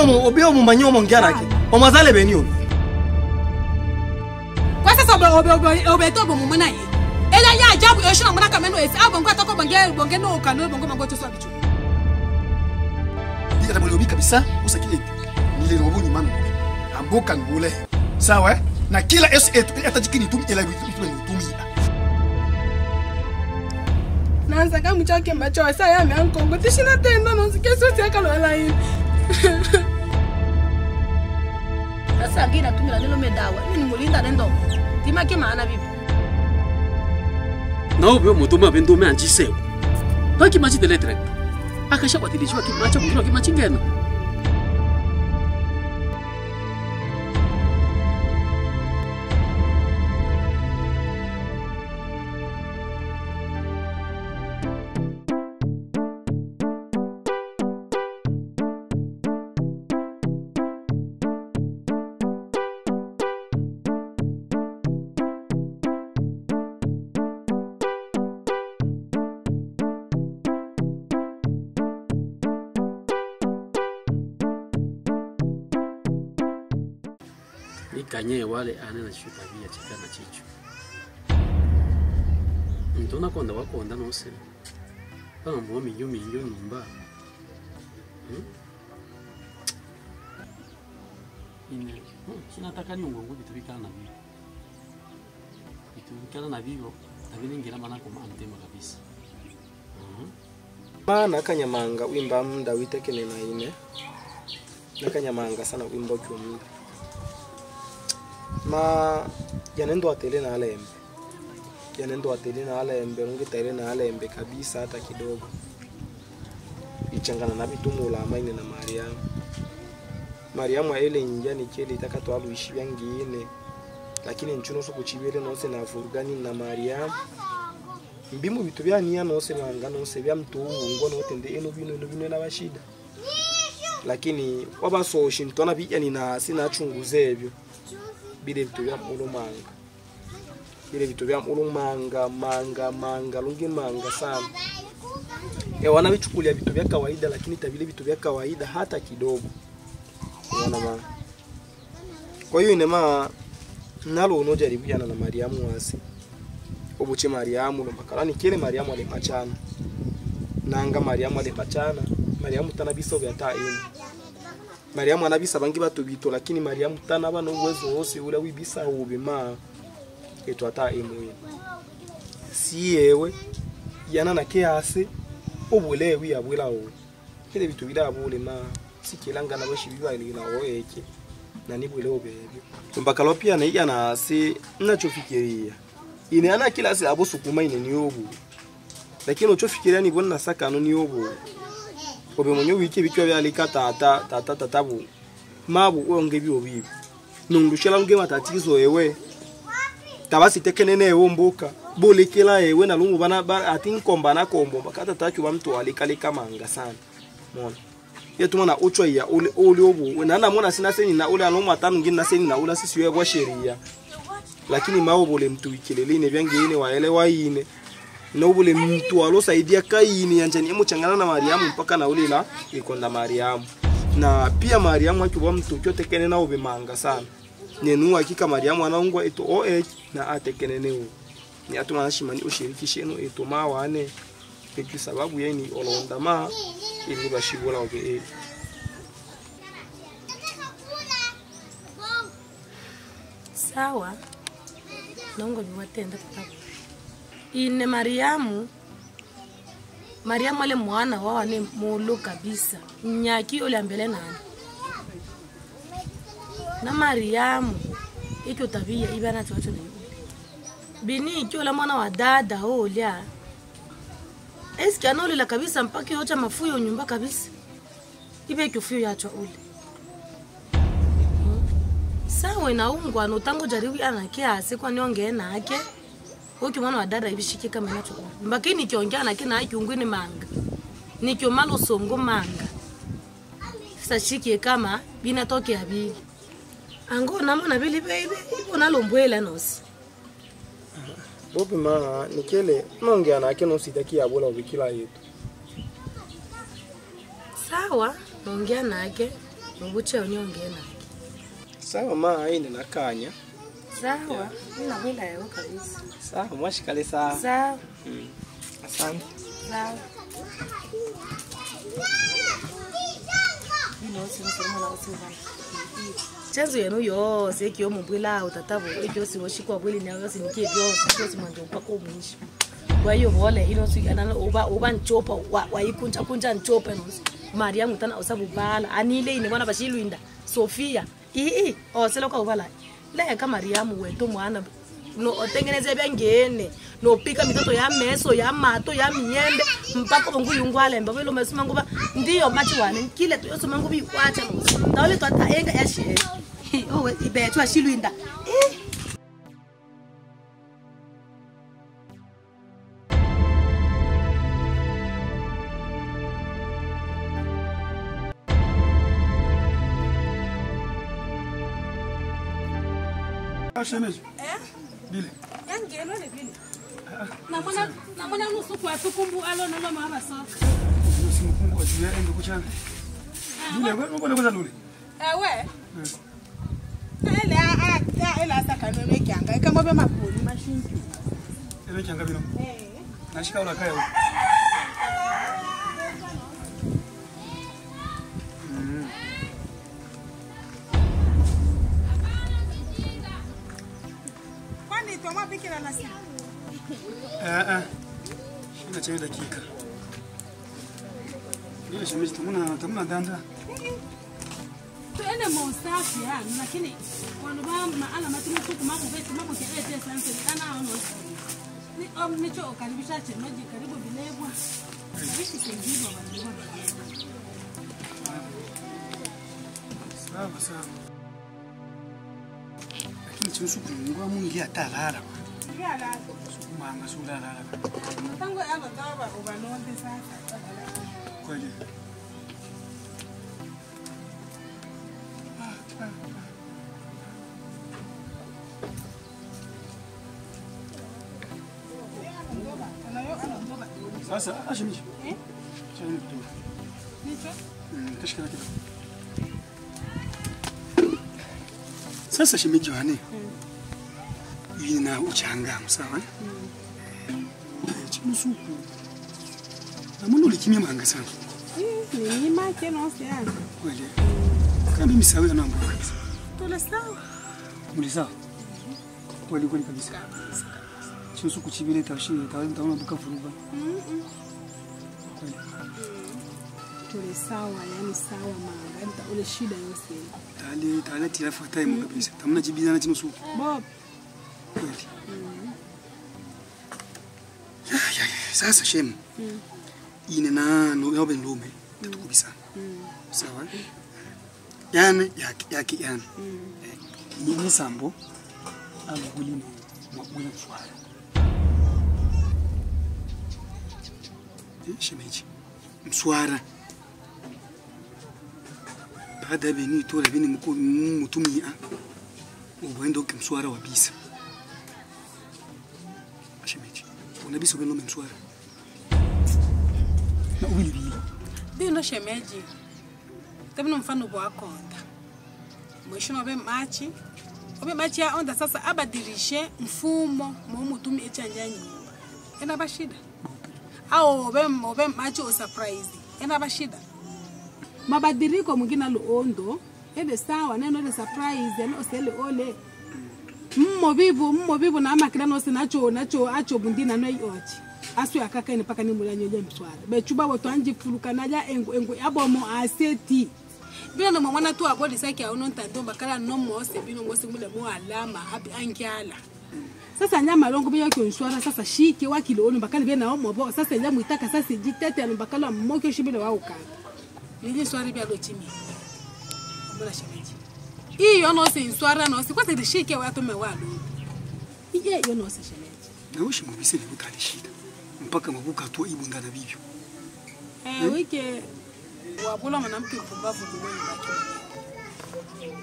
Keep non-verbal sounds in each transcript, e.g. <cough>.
omo obi omo manyo omo ngiarake omazale benio kwa sasa obe obe obe obe to bo mumuna ye. Ele ya jabu e shina mwana kameno esi. Abo ngwa toko bonge bonge no kanu bonge mango to so dika ikata bolobi kabisa usakile nilelo obuni mano amboka ngule. Sawa na kila es etajikini tumi ela itumi tumi nansaka muchake macho asa yame ankongo tishina tenda nosike sosi akalola yini <laughs> haki natumila neno medawa. Mimi nimulinda nendo. Tima ke maana vipi? Nao bio mutuma bendo me anjiseu toki machi deletre akasha kwatilishiwa kimacha mutuma kimachingena ikanye wale ane na shuta via chika na chichu. Ntona konda wakonda nose Pana mbuo minyo minyo numba. Hmm? ine. Sina sinataka ni ungo vitu vikana na vivo vitu vikana na vivo tavinengera manako mantema kabisa mana kanyamanga wimba mda witekene na ine nakanyamanga sana wimbo ukiumda ma yanendo atele na alembe yanendo atele na alembe ungitele na alembe kabisa hata kidogo ichangana na bitumula amaine na mariamu mariamu aele inja nikele itakatwaluishi vyangine lakini nchuno sokuchibele nose navurugani na mariamu mbimu bitu byaniya nose manga nose bya mtuungo notende eno bino eno bino nabashida lakini wabasoshi ntona bijani na sinachunguze ebyo bile vitu vya mulu manga bile vitu vya mulu manga manga manga lungi manga sana. E wanavichukulia vitu vya kawaida lakini tabile vitu vya kawaida hata kidogo. Unaona ma? Kwa hiyo inema nalo unojaribiana na mariamu wasi. Obuche mariamu lomakalani kile mariamu alipachana. Nanga mariamu alipachana. Mariamu tanabiso vya vyata ino mariamu anabisa bangi batu bito lakini mariamu tana bana uwezo wose ule wibisa ubima etu ata emwe. si yewe yana na kiasi obule wi abwela o kile bitu bila abule ma sikilanga na bashi biba ni na oeke na ni bwele obebyo mpaka pia na yana si ninachofikiria ine ana kila si abo sukuma ine ni obu. Lakini uchofikiria ni bonna saka no ni obu obe monyo wiki bikyo byalika tata tata tatabu mabu onge byo bibi nundushela nge matatizo ewe. Tabasi tekenene ewe mboka bulikila ewe na lungu bana ba ati nkomba na kombo. Bakata tachu ba mtu alikalika manga sana. Mona. Yetu mwana uchwa ya ule ule obu na na mona sina seni na ule anoma atanu ngini na seni na ule sisi wewe sheria. Lakini mao bole mtu ikilelene vyangine waelewa ine na ule mtu alosaidia kaini yanjani emu changana na Mariamu mpaka na ule la ikonda Mariamu. Na pia Mariamu akiwa mtu kyote kene na ube manga sana. Nenu hakika Mariamu anaungwa eto oe na atekene neu. Ni atu manashimani ushirikishe no eto mawane kwa sababu yeye ni olonda ma ili bashibola oge sawa. Ni watenda tatabu ine mariamu. Mariamu ale mwana wawane mulu kabisa. Nyaki uliambele nani? Na mariamu ikyo tabia ibana chocho na yule. Bini ikyo la mwana wa dada olya eski anolela kabisa mpaka yocha mafuyo nyumba kabisa. Ibe ikyo fuyo yachwa ule. Sawe naungwa notango jaribu anake kiasi kwani ongee nake. uki mwana wa dada ibishike kama nacho mbaki nikiongea na kiungwini manga. Nikyo malo songo manga. Sashike kama binatoke abili. Ango namona bili bebe ipo nalombwela nosi. Bobi ma nikele nongea nake nositaki abula ubikila yetu. Sawa naongea nake nobucheo nake sawa ma aine nakanya sawa. Mimi nakwenda leo kabisa. Sawa mwashikale sawa. Sawa. Mm. asante. Sawa. Chanzo yenu yose ekiyomubwila utatavo ekyosi woshikwa bwili nayo nikie vyose kyosi mwanje mpaka umwisho kwa hiyo vole inosuyanana uba uba nchopa wa- waikunja kunja nchopa nosi mariamu tana osabubala anile ine bwana bashilwinda sofia ii oseloka ubala leka mariamu wetu mwana. No otengeneze byangene nopika mitoto ya meso ya mato ya miembe mpaka onguyungwalemba velo mesuma nguva ndiyo machi wane. Kile to yosoma nguva ikwacha nosi enga ya yashihe <laughs> owe ibethu ashilwinda eh Ah, shemeji. Bile. Yangelo le bile. Namona namona nusu kwa tukumbu alo nalo mama so. Usimkungu wa juu kuchana. Bile, wewe uko nakwenda lule. Ewe. Ele a a ele asa kanwe kyanga kama be mapoli mashinju. Ebe kyanga bino. Eh. Nashika ula kaya toma bikira na si. Eh eh. Shina chenye dakika. Bile shemeji tumuna tumuna danda. Tuende mosafi ya lakini wanu ba maana matumu kuku mako vetu mako kia ete sanse ana ono. Ni om nicho karibisha chemeji karibu bilebwa. Bishi sengiwa waliwa Sawa Sawa sawa. Lakini chinsu kunungwa mwili atalala. Yala. Sukumanga sulalala. Tango alo tawa ubanonde sasa. Kweli. Sasa ah, shemeji. Eh? Shemeji kidogo. Nicho. Mm, kashika kidogo. Sasa shemeji wane. Ina uchangamu sawa? Eh, chimusuku. Namuna ulikimya mwanga sana. Ni make no siana. Kweli. Kambi misawe ya nambo kabisa. Tole sawa. Muli sawa? Kweli kweli kabisa. Chimusuku chibile tashi taona buka furuga. Kweli. Tole sawa, yani sawa manga. Nita ule shida yose. Tali tali tira for time kabisa. Tamna jibizana chimusuku. Bob. Kweli. Ya, ya, ya. Sasa shemu. Ine na no yobe ndume Mm. Sawa? Yani yake yake yani. Eh, Ni sambo angulini mwabula mshwara. Eh, Shemeji. Mswara. Baada ya beni tora beni mko mutumia. Ubwendo kimswara wabisa. Shemeji. Unabisa beno mswara. Na ubili bili. Bino shemeji. Tabino mfano bwa konda. Mwisho obe machi. Obe machi ya onda sasa abadilishe mfumo mu mutumi echanja nyumba. Ena bashida. Au obe obe machi o surprise. Ena bashida. mabadiliko mwingine luondo. Ende sawa nenole surprise anosele ole. Mmovivu mmovivu namakila nose nacho nacho acho bundina noiochi aswe akakaene paka nimulanyoje mswala bechuba woto anjifulukana ja engu engu abomo aseti. Bino no mwana tu akodisaki aunontantomba kala nomose bino mose mule mo alama api ankiala sasa nya malongo bino kionshwara sasa shike wakilo ono bakali bena omobo sasa nya mwitaka sasa jitete ano bakala mmoke shibile waukata ukata nili swari bya lochimi mbona shemeji iyo no se inswara no se kwata rishike wa to me wa lo iye yo no se shemeji Na ushi mubise ni utali shida. Mpaka mabuka tu ibu ngana bibyo. Eh, wike wabula mwanamke mpumbavu baki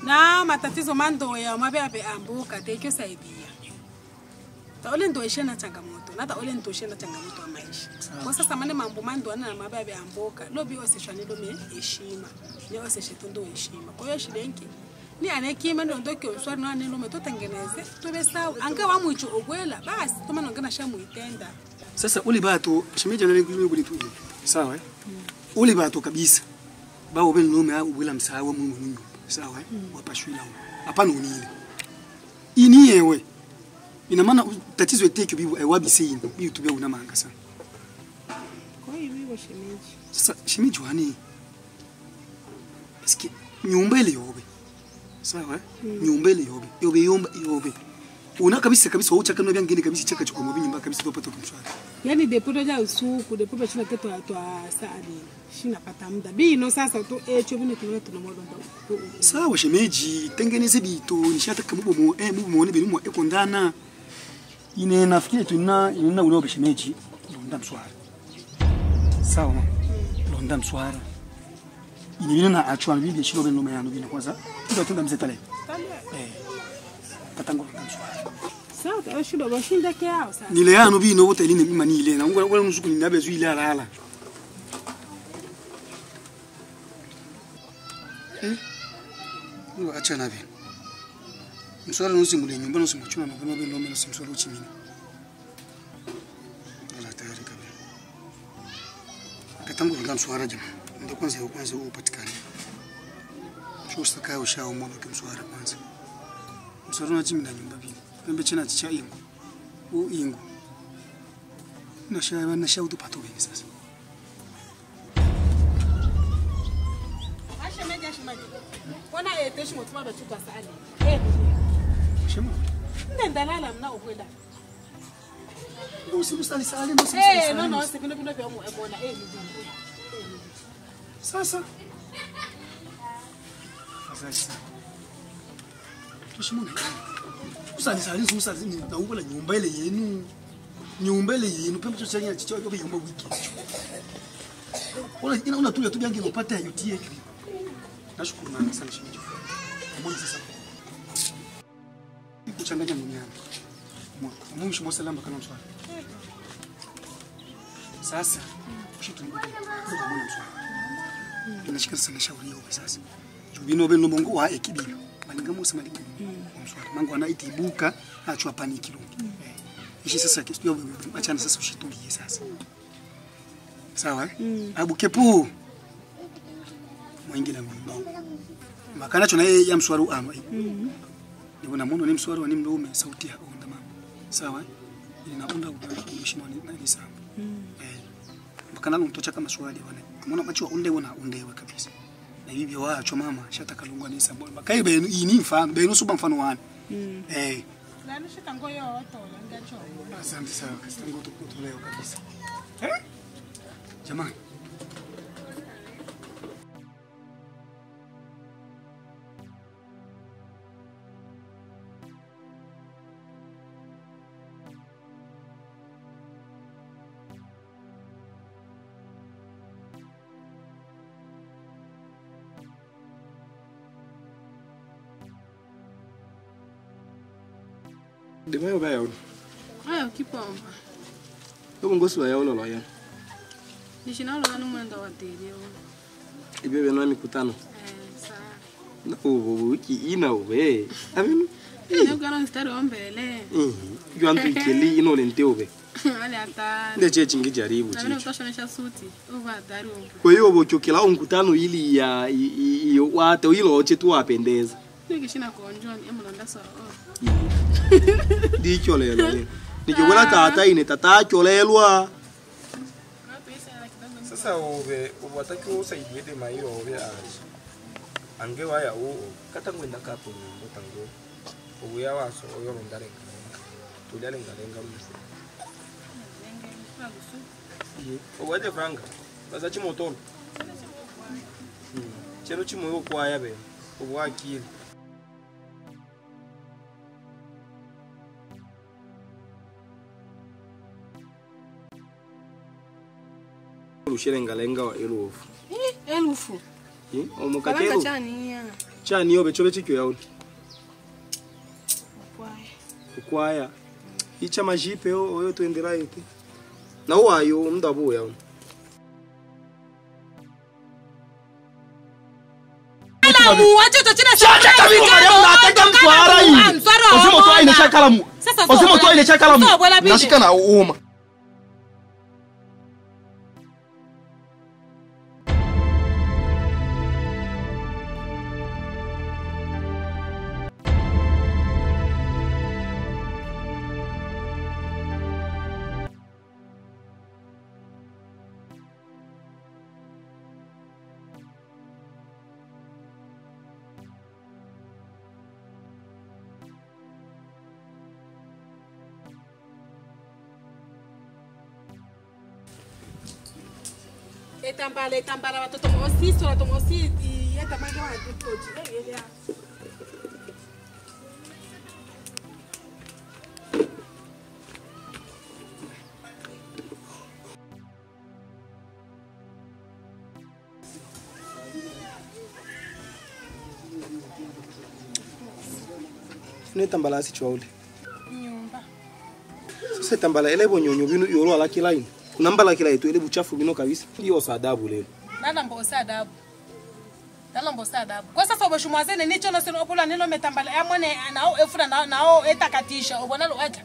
na matatizo mando ya mabe abe ambuka tekyo saidia ta ndo ndoishe na changamoto nata ole ndo ndoishe na changamoto wa maisha. Kwa sasa mane mambo mandwana na mababe amboka lobi oseshwane lome heshima. Ni oseshe ndo heshima. Kwa hiyo shilenki ni anekima ndo ndoke na no anelome totengeneze tobe sawa. Anga wamwicho ogwela basi tomana ngana shamuitenda sasa ule bato shemeji analikuwa kuli tu. Sawa eh? Uli bato kabisa. Bawo ben lume au wila msawa mungu mungu. Sawa eh? Wapashwila hapana unile ini yewe ina maana tatizo eteke bibu wabi sein bibu tubia una manga sana. Kwa hiyo bibu shemeji sasa shemeji wani eske nyumba ile yobe. Sawa eh? Nyumba ile yobe. Yobe yomba yobe. Una kabisa kabisa ucha kana byangene kabisa chaka chikomo mbaka kabisa topata kumshwara yani deputo ja usuku deputo china keto ya toa saadi shina pata muda. Bino sasa to echo bino tunga tunomolonda sawa shemeji tengeneze bito nishataka mubomo eh mubomo bino mo ekondana ine nafikiri tuna ina ulio bishemeji londa mswara. Sawa ma londa mswara. Ine bino na achwa bibi shilo beno mayano bino kwanza ndo tunda mzetale eh tatango londa mswara. Sawa ta shido bashinda ke ao sasa nile yano bino wote line mima ile na ngwa ngwa nusuku ninabe zui ile alala eh? Ngo achana nabe mswara nusi mule nyumba nusi mchuna na kama bino mimi nusi mswara uchi mimi ala tayari kabisa. Katangu ndo mswara jamaa. Ndio kwanza ya kwanza upatikane. Shusta kayo shao mono kimswara kwanza. Mswara na chimi na nyumba bino pembe china cha ingu. U ingu. Nasha nasha utupata wengi sasa. Ashemeji ashemeji wana eteshi mutuma bachukwa saadi eh chez moi ndendalala mna ukwenda ngusimsalisali nono sipinda pinda vyangu ebona sasa usalisali naungola nyumba ile yenu nyumba ile yenu pembe chosanya chichoyo yumba wiki una tuya tu byangi nopata yutiye kri nashukuru na sana shinjo amoni sasa Kuchanganya mnyama. Mungu shimo salama kana mtu. Sasa ushitu ni bodi. Mbona mbona? Tunashika sana shauri yao sasa. Jubino beno mongo wa ekibino. Malinga musa malinga. mangu ana anaitibuka achwa paniki lungi. Ishi sasa kitu achana sasa ushitulie sasa. Sawa Abu kepu. Abukepu. Mwingila mbao. Makana chona yeye ya mswaru. Mm. Ndivyo namuno ni mswaru ni mlume sauti ya onda mama. Sawa eh? Inaunda utamshimo ni nani sawa. Mm. Eh. Makana mtocha kama swali bwana. Kama macho unde wana undewe kabisa. Na hivyo wacho mama shata kalungwa ni sababu. Makai benu ni mfano benu suba mfano wani. Mm. Eh. lani shika ngoyo oto ngacho Asante sana kastangu tukutuleo kabisa. Eh? Jamani. Demayo ba yawo. Aya kipomba. Yoko ngosi wa yawo lo ya. Nishinalo lanu mwenda wa dili. Ibe beno mikutano. Eh, sawa. Na ubu wiki ina ube. Aminu. Ndio kana mstari wa mbele. Eh. Yo antu ikeli ino lente ube. Ale hata. Nde che chingi jaribu Na mimi utashonesha suti. Uva hatari. Kwa hiyo bochokela mkutano ili ya i- i- i- wate ilo oche tu wapendeza. Lelo le. Nikiwela tata ine tata cholelwa. Sasa usaidie ari. Ange waya uo kata ngwenda kapo nyumba tango. uya waso oyo mse. Franga. Basa chimotolo. Chero chimoyo kwaya be. Ubu akili. Lushelengalenga wa elufu. Elufu. Chobe chikyo yauli. Kwaye. Ukwaya. icha majipe o- oyo tuendera ete na uwayo mndu abuya uno nashika na uma vitambala itambala watoto mosi sura tomosi yeta mange wadikoji egelea netambala asichwaule nyumba. Sasa tambala elebo nyonyo binu yolwala kilaini unambala kila itu ile buchafu bino kabisa. Mbo osa adabu. Tala mbo osa adabu. kwa sasa oboshumwazene nicho nosino opula nino metambala. Ya mwane nao efuna nao nao etakatisha. Obona lo aja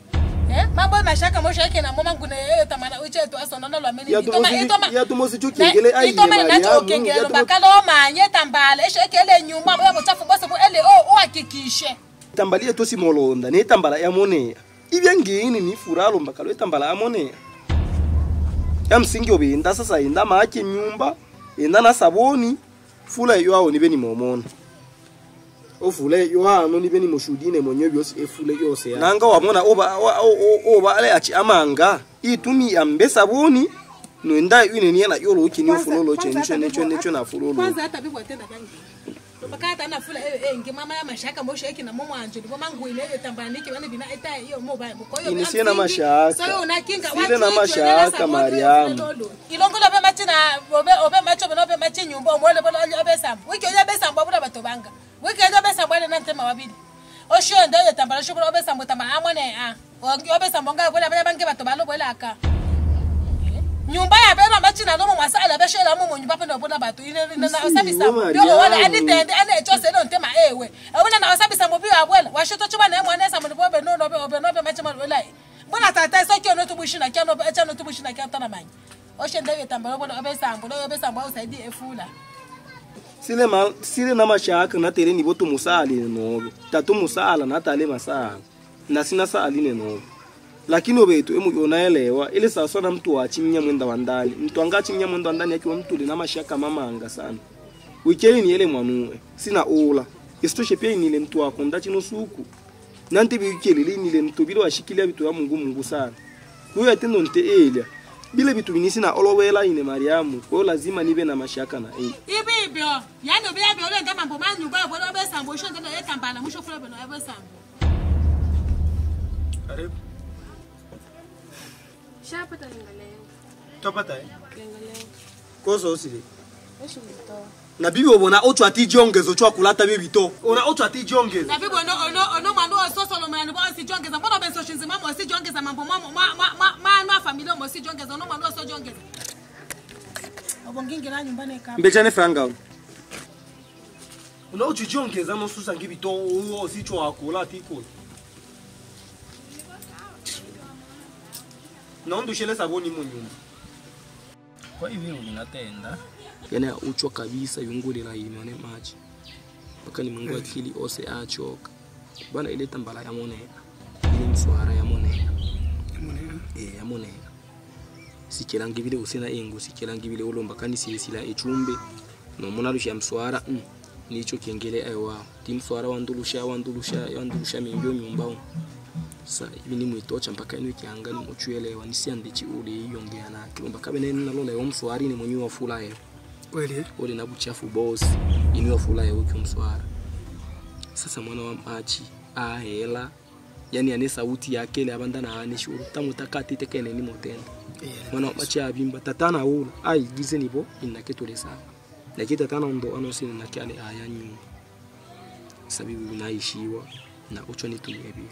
eh mambo ya mashaka mosha yake na mama ngune yeye tamana uche tu asono nalo ameni. Yatumosi chokengele itomane nacho okengelo bakalo manye tambala Eshe kele nyumba boya buchafu bose bo ele o o hakikishe. Etambala molonda. Ni tambala ya yamonea ibyangeni ni furalo mbakalo tambala ya yamonea ya msingi obenda sasa enda make nyumba enda na saboni fula iyo awo nibe nimomona ofula iyo ano nibe nimoshudine monyo byosi efule yose ya. Nanga wamona oba oba ale achi amanga itumi ambe saboni noenda ine niela yolo ukini ofula lo chencho necho necho na fulolo kwanza hata bibo tena bangi pakata na fula eh, eh, eyo eyo ngimama ya mashaka mosho eki na momo anjo ndipo manguile eyo tambaniki bane bina eta iyo moba mukoyo ini sie na mashaka. So una kinga watu na mashaka mariam. ilongo lobe machi na obe obe macho bana obe machi nyumba omwele bana obe sambu. Wiki oje be sambu abuna batobanga wiki oje be sambu ale nante mawabili osho ndo yo tambala shobona obe sambu tambala amone ah. a obe sambu nga bola bana bange batobalo bola aka nyumba ya beba bacina nomo mwasi ala beshela momo nyumba pene obona bato. Osabisa. Bio wana aditende ane ecose ene ontema ewe. Obona na osabisa mobio abwela washoto cuba naye mwana esa monipo obenonobe obenobe macimaobelae mbona tata soki onotubushina kyanotubushina kyantana manye oshendevitambala obona obesambula oyo obesambula osaidi efula. Sile na mashaka na tereni boto musaali nenobe tatu musaala natale masaala nasina saali nenobe lakini obetu emu unaelewa ile sasa na mtu waachi mnya mwenda wa ndani. Mtu anga mnya mwenda wa ndani akiwa mtu na mashaka mama anga sana. Wikeli ni ile mwanue sina ola isitoshe pia ni ile mtu wako ndachi nusuku nante wikeli li ni ile mtu bila washikilia vitu ya Mungu Mungu sana. Huyo atendo nte elia. Bile vitu vinisi na olowela ine Mariamu. Kwa hiyo lazima nibe na mashaka na eh ibi bio yani obe bio ole ngama mambo manyu kwa hiyo obe sambo osho ndo etambala musho fula beno obe sambo karibu Shapata lengalenga. topata eh? Lengalenga. koso osile na bibi obona otu ati jongezo chwa kulata bibito ona otu ati jongezo na bibi no ono ono mwandu ososolo mwana bo osijongeza mbona benso shinzi mama osijongeza mambo mama ma ma ma ma ma familia mo osijongeza ono mwandu Obongingi na nyumbani kama. Mbechane franga ona otu jongeza no susa ngibito uwo sichwa akula ati ko na ondushele saboni mu nyumba kwa hivyo linatenda yani uchwa kabisa yungulela imane maji. Mpaka ni mungu akili ose achoka. Bana ile tambala ya monena ile mswara ya monena eh ya monena sikelangi vile usena engo sikelangi vile ulomba kani silisila echumbe no munalusha mswara mm. nicho kengele ayo timswara ti mswara wandulusha wandulusha wandulusha mingo nyumbao. Sa ibini mwitocha mpaka ino ikianga ni muchwelewa nisiandichi uli iyongea na kilomba kabe nene nalola yo mswari ni mwenye wafula yo kweli? Uli na buchafu bosi. Ini wafula yo ukiumswara sasa mwana wa machi ahela yani ane sauti yake ile abandana ane shuru. Tamu takati tekene ni motenda. Mwana wa machi abimba tatana ula ai gize nibo inake tole sana lakini tatana ndo ano sini nakale aya nyuma. Sabibu naishiwa na uchoni nitumie bili